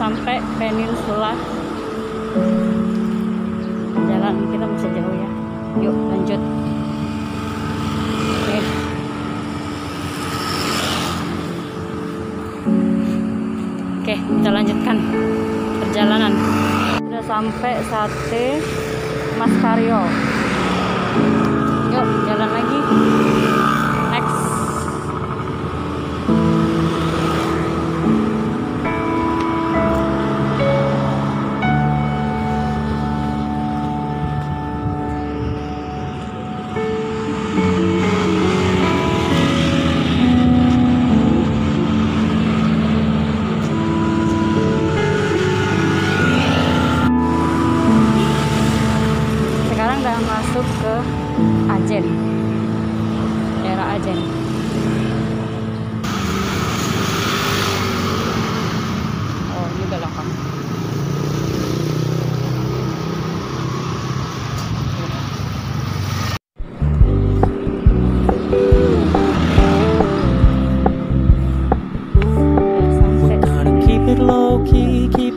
sampai peninsula. Jalan kita masih jauh ya. Yuk lanjut. Oke. Oke kita lanjutkan perjalanan. Sudah sampai sate Mas Karyo. Yuk jalan lagi sekarang udah masuk ke Ajen. Daerah Ajen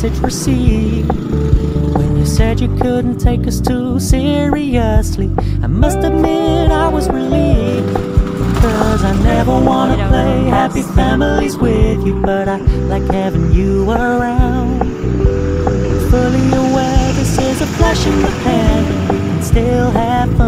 message received. When you said you couldn't take us too seriously, I must admit I was relieved. Cause I never wanna play happy families with you, but I like having you around. Fully aware this is a flash in the pan, but we can still have fun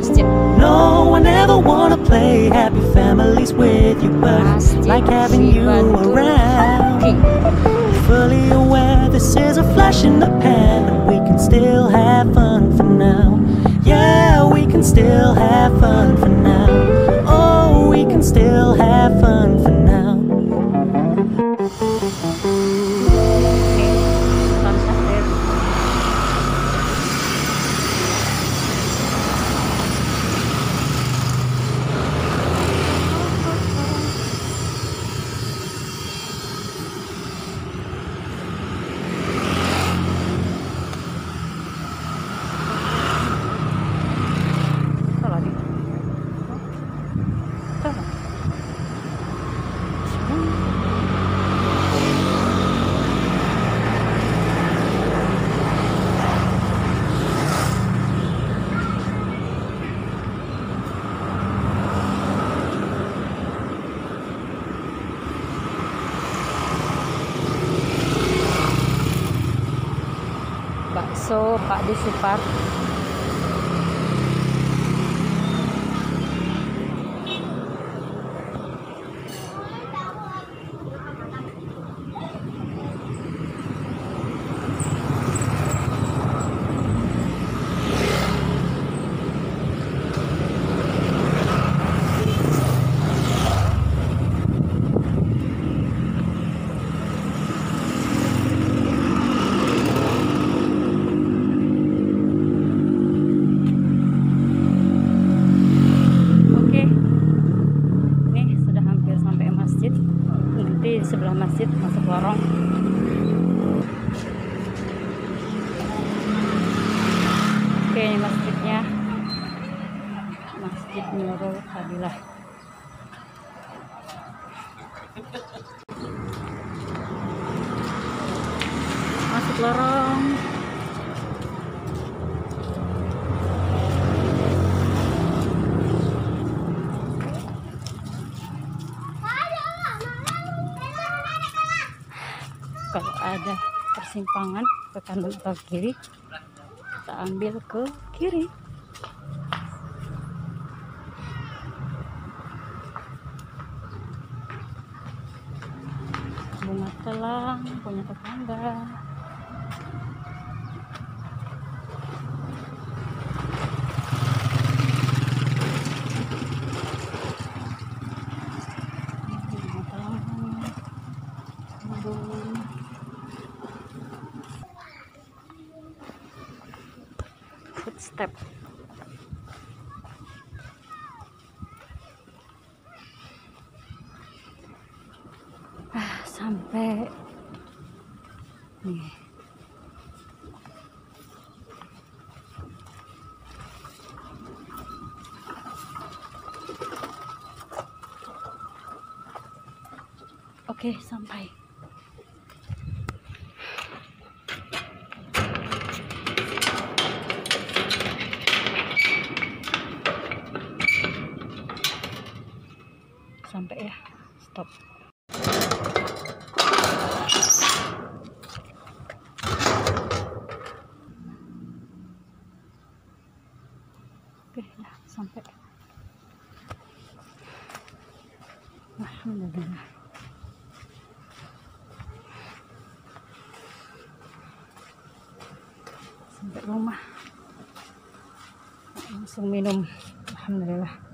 Never wanna play happy families with you, but I like having you around. Fully aware this is a flash in the pan, and we can still have fun for now. Yeah, we can still have fun for now. Oh, we can still have fun for now. Bakso Pak di Supar Oke, ini sudah hampir sampai masjid. Di sebelah masjid masuk lorong. Oke, ini masjidnya. Masjid Nurul Fadilah. masuk lorong kalau ada persimpangan ke kanan atau kiri kita ambil ke kiri. Bunga telang punya tetangga bunga telang Aduh. Footstep. Ah sampai nih. Oke sampai. sampai Alhamdulillah. Sampai rumah. Langsung minum. Alhamdulillah